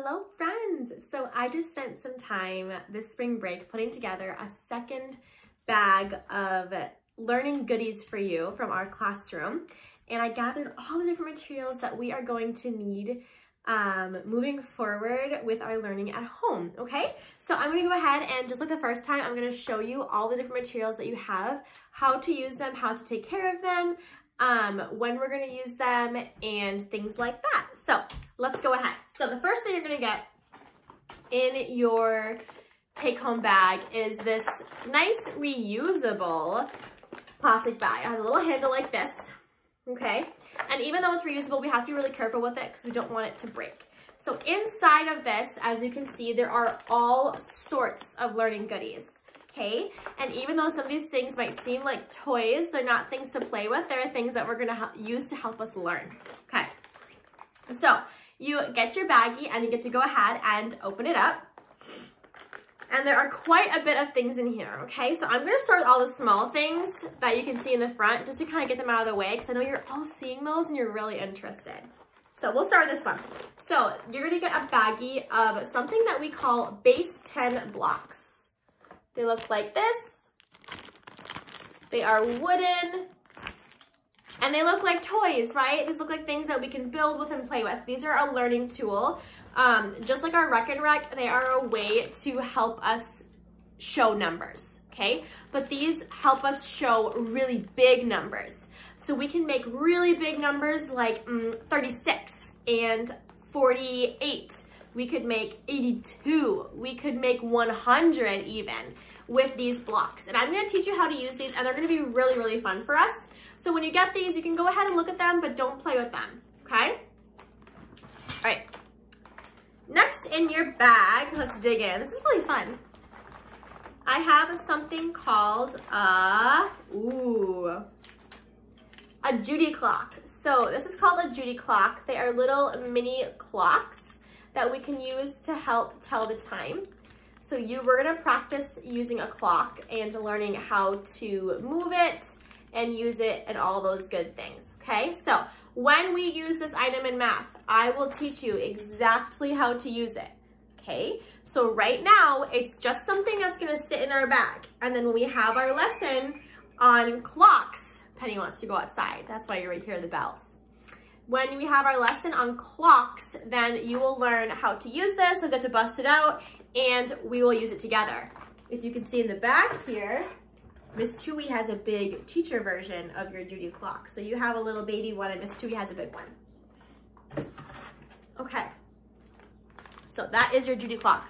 Hello friends! So I just spent some time this spring break putting together a second bag of learning goodies for you from our classroom. And I gathered all the different materials that we are going to need um, moving forward with our learning at home, okay? So I'm gonna go ahead and just like the first time, I'm gonna show you all the different materials that you have, how to use them, how to take care of them, um, when we're gonna use them, and things like that. So let's go ahead. So the first thing you're gonna get in your take-home bag is this nice reusable plastic bag. It has a little handle like this, okay? And even though it's reusable, we have to be really careful with it because we don't want it to break. So inside of this, as you can see, there are all sorts of learning goodies, okay? And even though some of these things might seem like toys, they're not things to play with. They're things that we're gonna use to help us learn, okay? So you get your baggie and you get to go ahead and open it up. And there are quite a bit of things in here, okay? So I'm gonna start with all the small things that you can see in the front just to kind of get them out of the way because I know you're all seeing those and you're really interested. So we'll start with this one. So you're gonna get a baggie of something that we call base 10 blocks. They look like this. They are wooden and they look like toys, right? These look like things that we can build with and play with. These are a learning tool. Um, just like our Rekenrek, they are a way to help us show numbers, okay? But these help us show really big numbers. So we can make really big numbers like mm, 36 and 48. We could make 82. We could make 100 even with these blocks. And I'm gonna teach you how to use these and they're gonna be really, really fun for us. So when you get these, you can go ahead and look at them, but don't play with them, okay? All right, Next in your bag, let's dig in. This is really fun. I have something called a, ooh, a Judy clock. So this is called a Judy clock. They are little mini clocks that we can use to help tell the time. So you were gonna practice using a clock and learning how to move it and use it and all those good things, okay? So when we use this item in math, I will teach you exactly how to use it, okay? So right now, it's just something that's gonna sit in our bag. And then when we have our lesson on clocks, Penny wants to go outside. That's why you're right hear the bells. When we have our lesson on clocks, then you will learn how to use this, you'll get to bust it out, and we will use it together. If you can see in the back here, Miss Twohy has a big teacher version of your Judy clock. So you have a little baby one and Miss Twohy has a big one. Okay. So that is your Judy clock.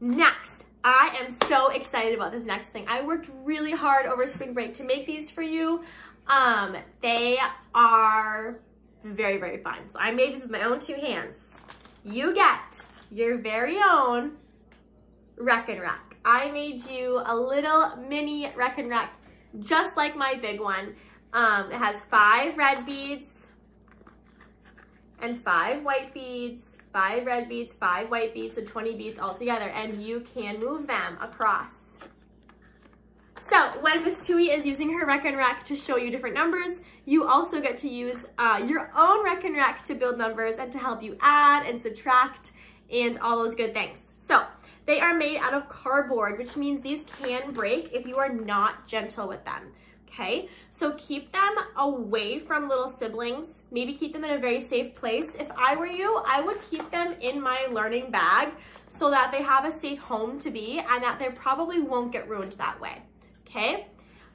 Next, I am so excited about this next thing. I worked really hard over spring break to make these for you. Um, they are very, very fun. So I made these with my own two hands. You get your very own Rekenrek. I made you a little mini Rekenrek, just like my big one. Um, it has five red beads and five white beads, five red beads, five white beads, so 20 beads all together, and you can move them across. So when Miss Twohy is using her Rekenrek to show you different numbers, you also get to use uh, your own Rekenrek to build numbers and to help you add and subtract and all those good things. So they are made out of cardboard, which means these can break if you are not gentle with them. Okay, so keep them away from little siblings. Maybe keep them in a very safe place. If I were you, I would keep them in my learning bag so that they have a safe home to be and that they probably won't get ruined that way. Okay,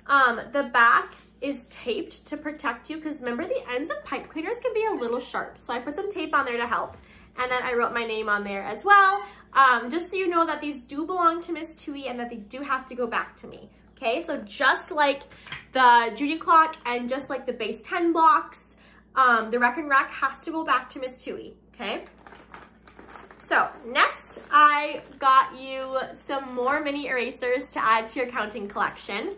um, the back is taped to protect you because remember the ends of pipe cleaners can be a little sharp. So I put some tape on there to help. And then I wrote my name on there as well. Um, just so you know that these do belong to Miss Twohy and that they do have to go back to me. Okay, so just like the Judy clock and just like the base 10 blocks, um, the Rekenrek has to go back to Miss Twohy, okay? So next, I got you some more mini erasers to add to your counting collection.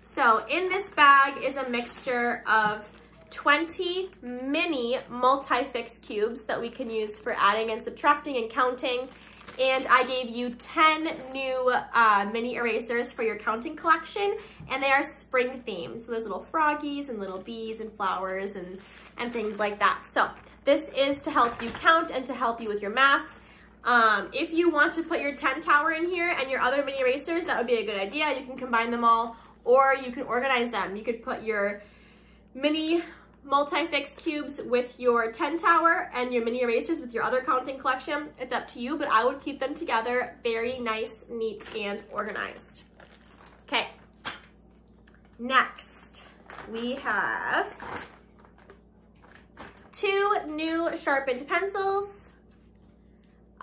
So in this bag is a mixture of 20 mini multi-fix cubes that we can use for adding and subtracting and counting and I gave you 10 new uh, mini erasers for your counting collection, and they are spring themed. So there's little froggies and little bees and flowers and, and things like that. So this is to help you count and to help you with your math. Um, if you want to put your 10 tower in here and your other mini erasers, that would be a good idea. You can combine them all or you can organize them. You could put your mini multi-fix cubes with your 10 tower and your mini erasers with your other counting collection. It's up to you, but I would keep them together very nice, neat, and organized. Okay, next we have two new sharpened pencils,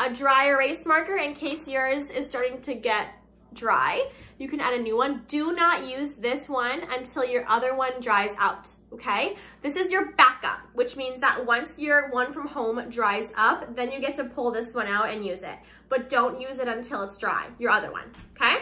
a dry erase marker in case yours is starting to get dry. You can add a new one. Do not use this one until your other one dries out, okay? This is your backup, which means that once your one from home dries up, then you get to pull this one out and use it. But don't use it until it's dry, your other one, okay?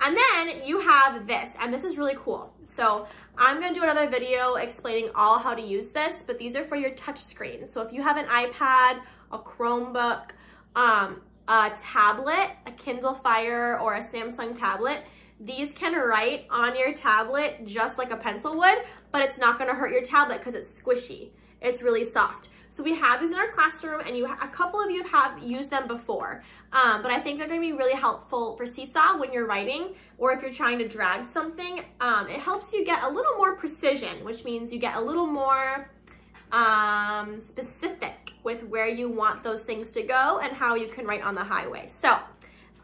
And then you have this, and this is really cool. So I'm gonna do another video explaining all how to use this, but these are for your touch screen. So if you have an iPad, a Chromebook, um, a tablet, a Kindle Fire or a Samsung tablet, these can write on your tablet just like a pencil would, but it's not gonna hurt your tablet because it's squishy. It's really soft. So we have these in our classroom and you, a couple of you have used them before, um, but I think they're gonna be really helpful for Seesaw when you're writing or if you're trying to drag something. Um, it helps you get a little more precision, which means you get a little more um, specific with where you want those things to go and how you can write on the highway. So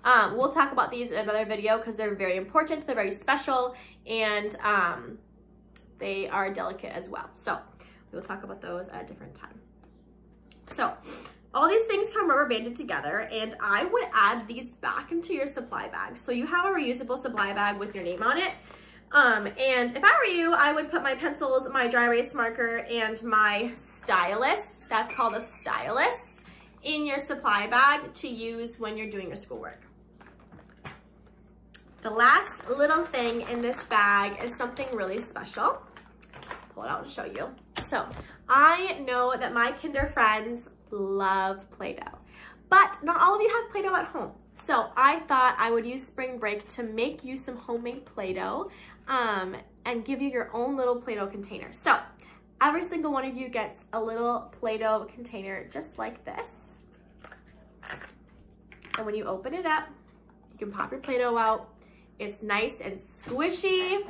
um, we'll talk about these in another video because they're very important, they're very special, and um, they are delicate as well. So we'll talk about those at a different time. So all these things come rubber banded together and I would add these back into your supply bag. So you have a reusable supply bag with your name on it. Um, and if I were you, I would put my pencils, my dry erase marker, and my stylus, that's called a stylus, in your supply bag to use when you're doing your schoolwork. The last little thing in this bag is something really special. Pull it out and show you. So I know that my kinder friends love Play-Doh, but not all of you have Play-Doh at home. So I thought I would use spring break to make you some homemade Play-Doh um, and give you your own little Play-Doh container. So every single one of you gets a little Play-Doh container just like this. And when you open it up, you can pop your Play-Doh out. It's nice and squishy.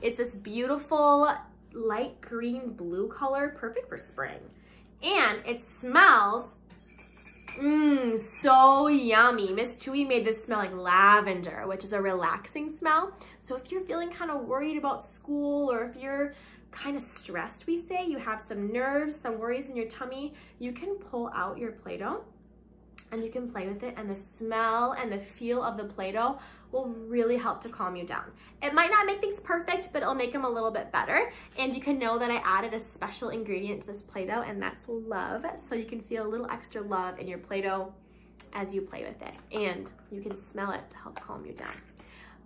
It's this beautiful light green blue color, perfect for spring. And it smells Mmm, so yummy. Miss Twohy made this smell like lavender, which is a relaxing smell. So if you're feeling kind of worried about school or if you're kind of stressed, we say, you have some nerves, some worries in your tummy, you can pull out your Play-Doh and you can play with it and the smell and the feel of the Play-Doh will really help to calm you down. It might not make things perfect, but it'll make them a little bit better. And you can know that I added a special ingredient to this Play-Doh and that's love. So you can feel a little extra love in your Play-Doh as you play with it. And you can smell it to help calm you down.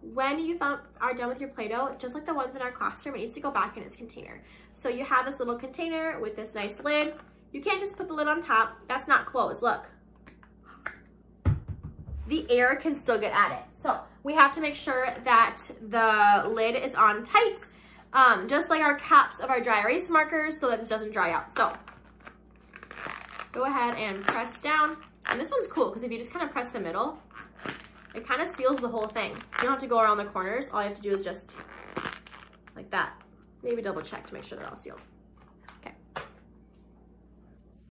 When you are done with your Play-Doh, just like the ones in our classroom, it needs to go back in its container. So you have this little container with this nice lid. You can't just put the lid on top. That's not closed, look the air can still get at it. So we have to make sure that the lid is on tight, um, just like our caps of our dry erase markers so that this doesn't dry out. So go ahead and press down. And this one's cool because if you just kind of press the middle, it kind of seals the whole thing. So you don't have to go around the corners. All you have to do is just like that. Maybe double check to make sure they're all sealed.